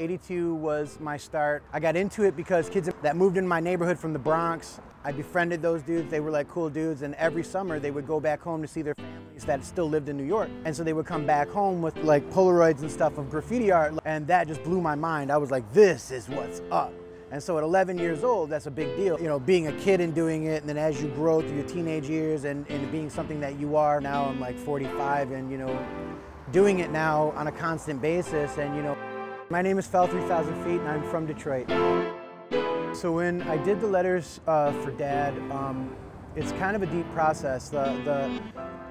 82 was my start. I got into it because kids that moved in my neighborhood from the Bronx, I befriended those dudes. They were like cool dudes. And every summer they would go back home to see their families that still lived in New York. And so they would come back home with like Polaroids and stuff of graffiti art. And that just blew my mind. I was like, this is what's up. And so at 11 years old, that's a big deal. You know, being a kid and doing it, and then as you grow through your teenage years and, and being something that you are, now I'm like 45 and, you know, doing it now on a constant basis. And, you know, my name is Fel 3000 Feet and I'm from Detroit. So when I did the letters uh, for Dad, um, it's kind of a deep process. The, the,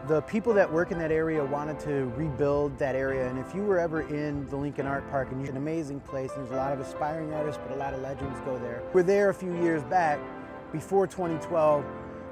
the people that work in that area wanted to rebuild that area. And if you were ever in the Lincoln Art Park, and it's an amazing place, and there's a lot of aspiring artists, but a lot of legends go there. We're there a few years back, before 2012.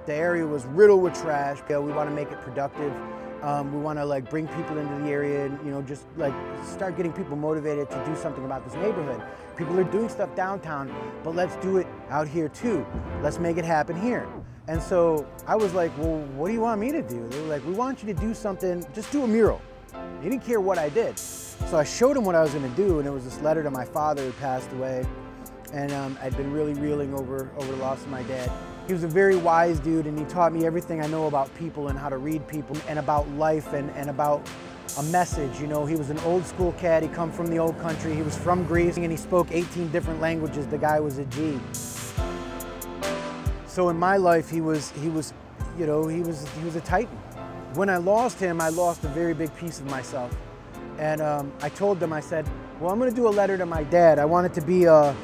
The area was riddled with trash. We want to make it productive. Um, we want to like bring people into the area and you know just like start getting people motivated to do something about this neighborhood. People are doing stuff downtown, but let's do it out here too. Let's make it happen here. And so I was like, well, what do you want me to do? They were like, we want you to do something, just do a mural. He didn't care what I did. So I showed him what I was gonna do, and it was this letter to my father who passed away. And um, I'd been really reeling over, over the loss of my dad. He was a very wise dude, and he taught me everything I know about people and how to read people and about life and, and about a message. You know, he was an old school cat. He come from the old country. He was from Greece, and he spoke 18 different languages. The guy was a G. So in my life, he was, he was, you know, he was, he was a titan. When I lost him, I lost a very big piece of myself. And um, I told them, I said, well, I'm gonna do a letter to my dad. I want it to be a,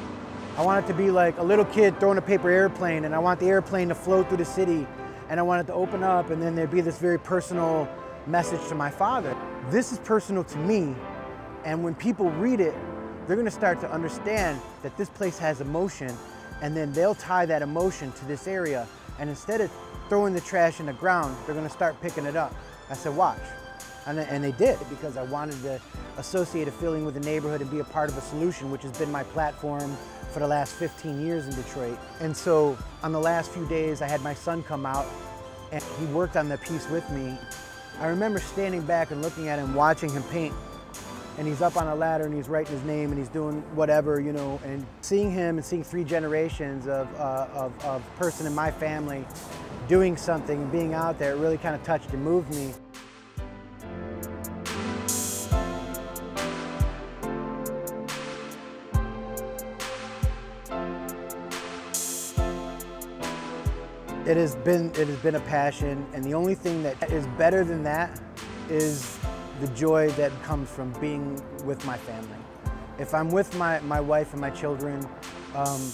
I want it to be like a little kid throwing a paper airplane and I want the airplane to float through the city and I want it to open up and then there'd be this very personal message to my father. This is personal to me and when people read it, they're gonna start to understand that this place has emotion and then they'll tie that emotion to this area. And instead of throwing the trash in the ground, they're gonna start picking it up. I said, watch. And, and they did because I wanted to associate a feeling with the neighborhood and be a part of a solution, which has been my platform for the last 15 years in Detroit. And so on the last few days, I had my son come out and he worked on the piece with me. I remember standing back and looking at him, watching him paint and he's up on a ladder and he's writing his name and he's doing whatever, you know, and seeing him and seeing three generations of, uh, of, of person in my family doing something and being out there, it really kind of touched and moved me. It has been it has been a passion, and the only thing that is better than that is the joy that comes from being with my family. If I'm with my, my wife and my children, um,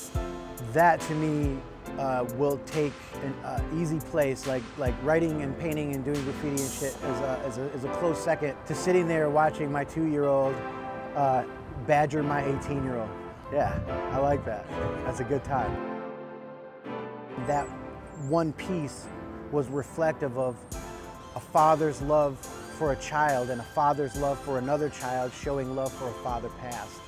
that to me uh, will take an uh, easy place, like like writing and painting and doing graffiti and shit is a, is a, is a close second to sitting there watching my two-year-old uh, badger my 18-year-old. Yeah, I like that. That's a good time. That one piece was reflective of a father's love for a child and a father's love for another child showing love for a father past.